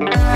Bye.